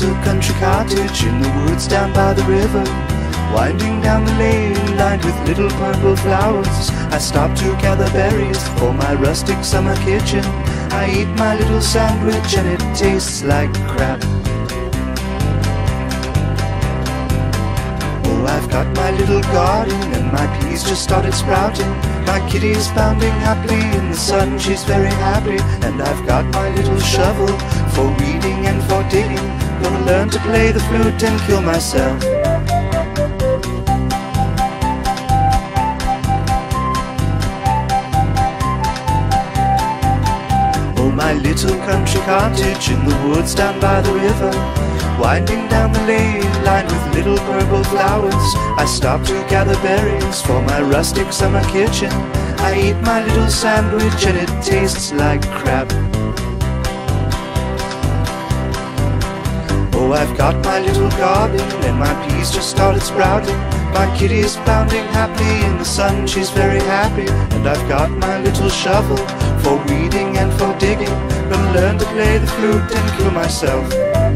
little country cottage in the woods down by the river. Winding down the lane lined with little purple flowers. I stop to gather berries for my rustic summer kitchen. I eat my little sandwich and it tastes like crap. Oh, I've got my little garden and my peas just started sprouting. My kitty is bounding happily in the sun, she's very happy. And I've got my little shovel for learn to play the flute and kill myself. Oh, my little country cottage in the woods down by the river. Winding down the lane lined with little purple flowers. I stop to gather berries for my rustic summer kitchen. I eat my little sandwich and it tastes like crap. I've got my little garden and my peas just started sprouting. My kitty's bounding happily in the sun, she's very happy. And I've got my little shovel for weeding and for digging. Gonna learn to play the flute and kill myself.